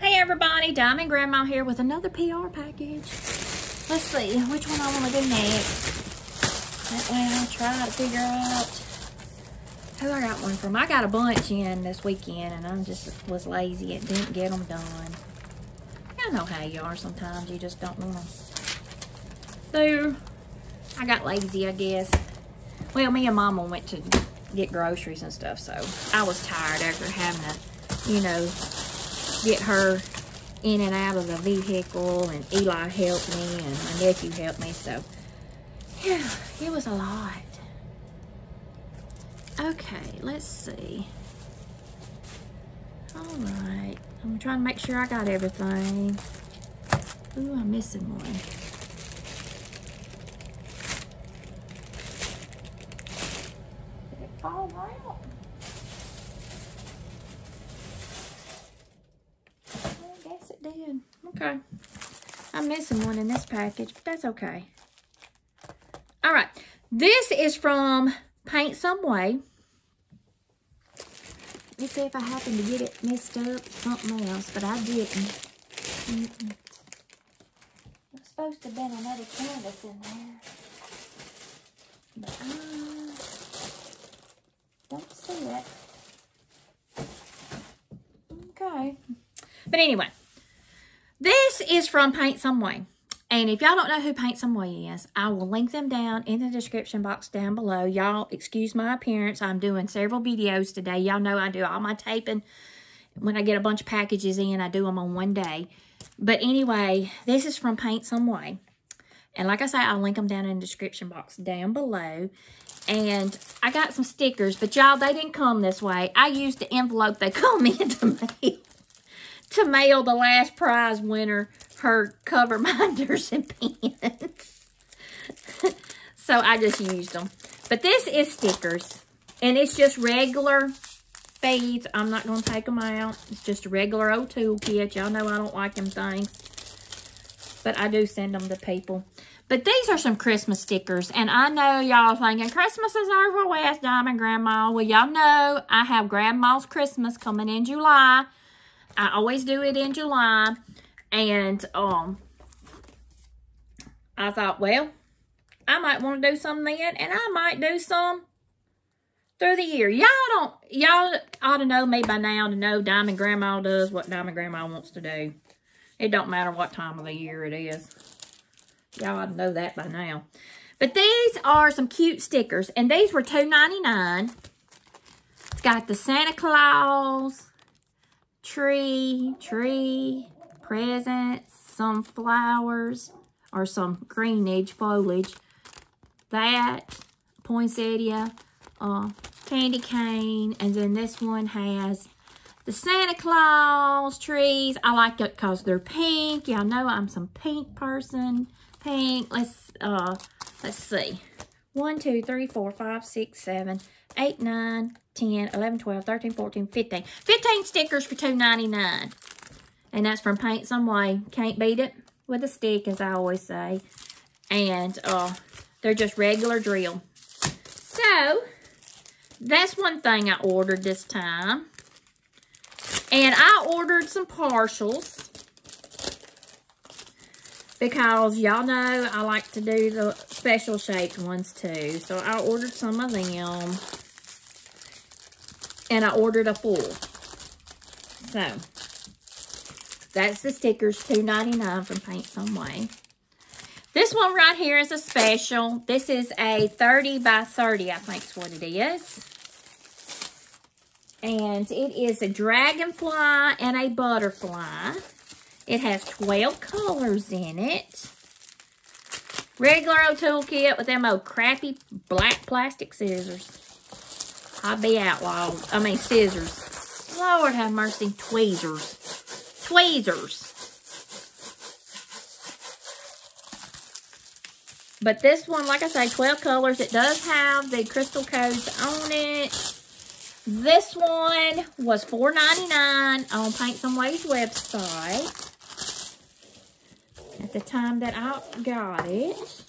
Hey everybody, Diamond Grandma here with another PR package. Let's see which one I want to do next. That way I'll try to figure out who I got one from. I got a bunch in this weekend and I just was lazy and didn't get them done. I know how you are sometimes. You just don't want to. So, I got lazy, I guess. Well, me and Mama went to get groceries and stuff, so I was tired after having to, you know, get her in and out of the vehicle, and Eli helped me, and my nephew helped me, so, yeah, it was a lot. Okay, let's see. All right, I'm trying to make sure I got everything. Ooh, I'm missing one. Did it fall out? I guess it did. Okay. I'm missing one in this package, but that's okay. All right. This is from Paint Some Way. Let me see if I happen to get it messed up something else, but I didn't. Mm -mm. There's supposed to have been another canvas in there. But I don't see it. Okay. But anyway, this is from Paint Some Way. And if y'all don't know who Paint Some Way is, I will link them down in the description box down below. Y'all, excuse my appearance. I'm doing several videos today. Y'all know I do all my taping. When I get a bunch of packages in, I do them on one day. But anyway, this is from Paint Some Way. And like I say, I'll link them down in the description box down below. And I got some stickers, but y'all, they didn't come this way. I used the envelope they come in to mail, to mail the last prize winner her cover binders and pens. so I just used them. But this is stickers. And it's just regular beads. I'm not going to take them out. It's just a regular old toolkit. Y'all know I don't like them things. But I do send them to people. But these are some Christmas stickers. And I know y'all thinking, Christmas is over with, Diamond Grandma. Well, y'all know I have Grandma's Christmas coming in July. I always do it in July. And um, I thought, well, I might want to do some then, and I might do some through the year. Y'all don't, y'all ought to know me by now to know Diamond Grandma does what Diamond Grandma wants to do. It don't matter what time of the year it is. Y'all ought to know that by now. But these are some cute stickers, and these were $2.99. It's got the Santa Claus, tree, tree, presents, some flowers, or some greenage foliage. That, poinsettia, uh, candy cane, and then this one has the Santa Claus trees. I like it because they're pink. Y'all know I'm some pink person. Pink. Let's uh let's see. 1, 2, 3, 4, 5, 6, 7, 8, 9, 10, 11, 12, 13, 14, 15. 15 stickers for $2.99. And that's from Paint Some Way. Can't beat it with a stick, as I always say. And uh, they're just regular drill. So, that's one thing I ordered this time. And I ordered some partials. Because y'all know I like to do the special shaped ones too. So I ordered some of them. And I ordered a full. So, that's the stickers, $2.99 from Paint Some Way. This one right here is a special. This is a 30 by 30, I think is what it is. And it is a dragonfly and a butterfly. It has 12 colors in it. Regular old toolkit with them old crappy black plastic scissors. I'd be outlawed. I mean, scissors. Lord have mercy, tweezers. Tweezers. But this one, like I say, 12 colors. It does have the crystal codes on it. This one was $4.99 on Paint Some Way's website at the time that I got it.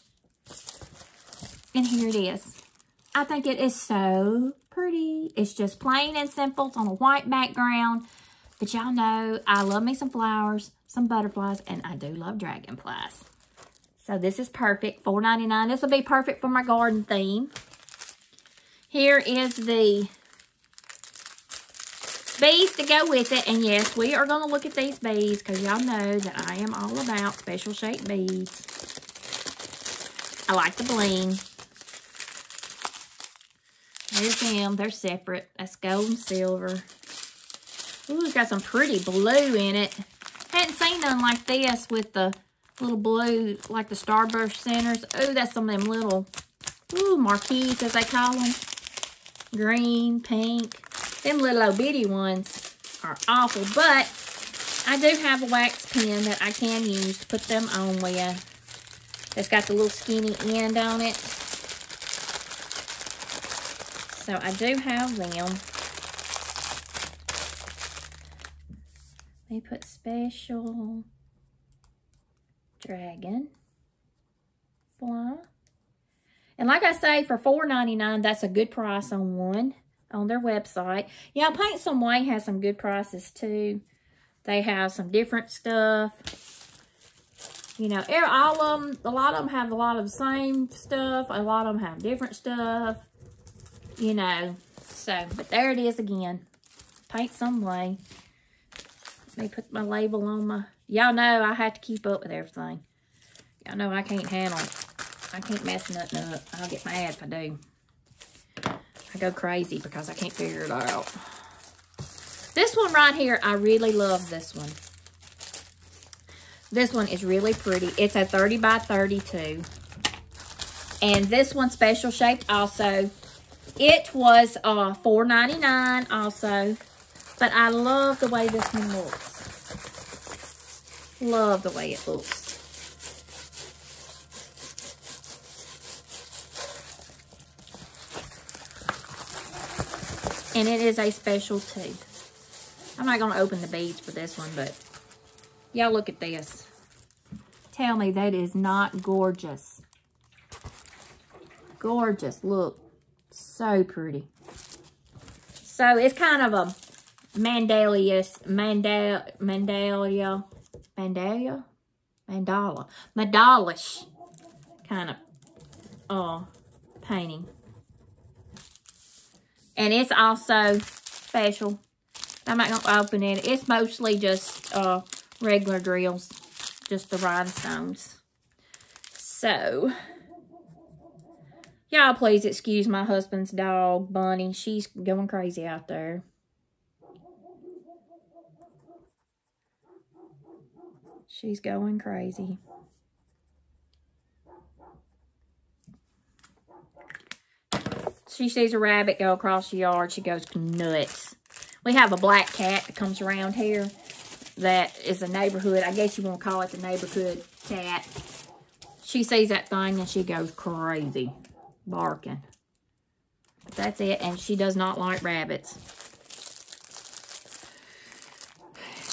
And here it is. I think it is so pretty. It's just plain and simple. It's on a white background. But y'all know I love me some flowers, some butterflies, and I do love dragonflies. So this is perfect, $4.99. This will be perfect for my garden theme. Here is the bees to go with it. And yes, we are going to look at these bees because y'all know that I am all about special shape beads. I like the bling. There's them. They're separate. That's gold and silver. Ooh, it's got some pretty blue in it. Hadn't seen none like this with the little blue, like the starburst centers. Ooh, that's some of them little, ooh, marquise as they call them. Green, pink. Them little old bitty ones are awful, but I do have a wax pen that I can use to put them on with. It's got the little skinny end on it. So I do have them. They put special dragon fly. And like I say, for $4.99, that's a good price on one on their website. Yeah, Paint Some Way has some good prices too. They have some different stuff. You know, all of them, a lot of them have a lot of the same stuff. A lot of them have different stuff. You know, so, but there it is again. Paint Some Way. Let me put my label on my, y'all know I have to keep up with everything. Y'all know I can't handle, I can't mess nothing up. I'll get mad if I do. I go crazy because I can't figure it out. This one right here, I really love this one. This one is really pretty. It's a 30 by 32. And this one special shaped also. It was uh, $4.99 also. But I love the way this one looks. Love the way it looks. And it is a special too. I'm not going to open the beads for this one, but y'all look at this. Tell me that is not gorgeous. Gorgeous. Look. So pretty. So it's kind of a Mandalius, Mandal, Mandalia, Mandalia, Mandala, Mandalish kind of uh, painting. And it's also special. I'm not going to open it. It's mostly just uh, regular drills, just the rhinestones. So, y'all please excuse my husband's dog, Bunny. She's going crazy out there. She's going crazy. She sees a rabbit go across the yard. She goes nuts. We have a black cat that comes around here that is a neighborhood. I guess you want to call it the neighborhood cat. She sees that thing and she goes crazy, barking. But that's it, and she does not like rabbits.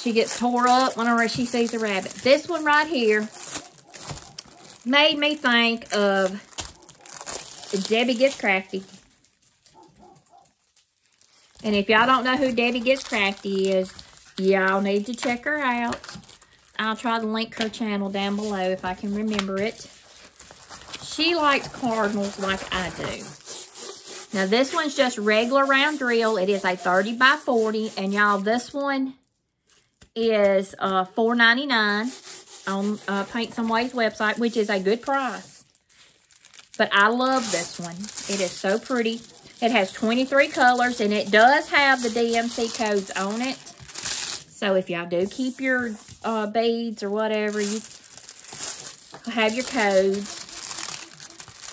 She gets tore up whenever she sees a rabbit. This one right here made me think of Debbie Gets Crafty. And if y'all don't know who Debbie Gets Crafty is, y'all need to check her out. I'll try to link her channel down below if I can remember it. She likes cardinals like I do. Now, this one's just regular round drill. It is a 30 by 40. And y'all, this one is uh, $4.99 on uh, Paint Some Ways website, which is a good price. But I love this one. It is so pretty. It has 23 colors, and it does have the DMC codes on it. So if y'all do keep your uh, beads or whatever, you have your codes.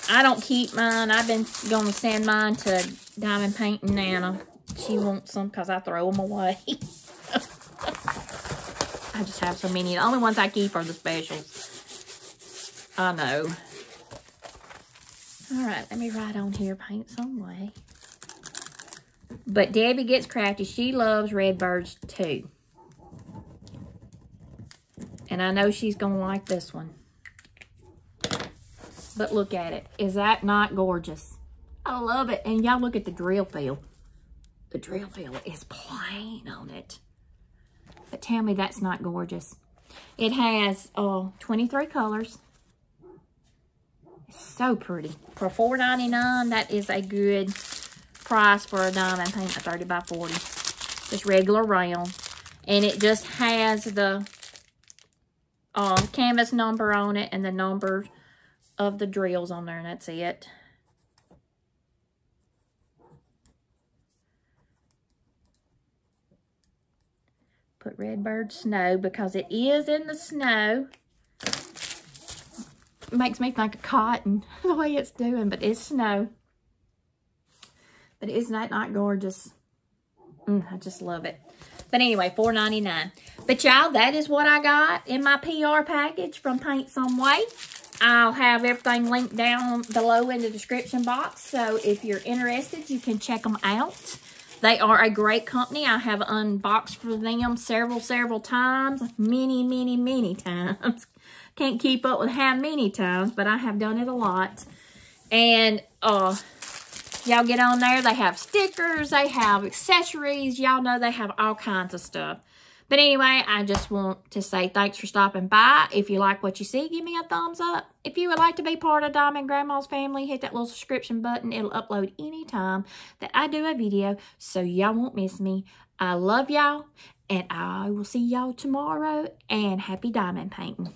I don't keep mine. I've been going to send mine to Diamond Painting Nana. She wants some because I throw them away. I just have so many. The only ones I keep are the specials. I know. All right, let me write on here, paint some way. But Debbie Gets Crafty. She loves red birds too. And I know she's going to like this one. But look at it. Is that not gorgeous? I love it. And y'all look at the drill feel. The drill feel is plain on it. But tell me that's not gorgeous. It has uh, 23 colors. It's so pretty. For $4.99, that is a good price for a diamond paint, a 30 by 40. Just regular round. And it just has the uh, canvas number on it and the number of the drills on there, and that's it. Put Redbird Snow because it is in the snow. It makes me think of cotton, the way it's doing, but it's snow. But isn't that not gorgeous? Mm, I just love it. But anyway, $4.99. But y'all, that is what I got in my PR package from Paint Some Way. I'll have everything linked down below in the description box. So if you're interested, you can check them out. They are a great company. I have unboxed for them several, several times. Many, many, many times. Can't keep up with how many times, but I have done it a lot. And uh, y'all get on there. They have stickers. They have accessories. Y'all know they have all kinds of stuff. But anyway, I just want to say thanks for stopping by. If you like what you see, give me a thumbs up. If you would like to be part of Diamond Grandma's family, hit that little subscription button. It'll upload anytime that I do a video so y'all won't miss me. I love y'all, and I will see y'all tomorrow, and happy diamond painting.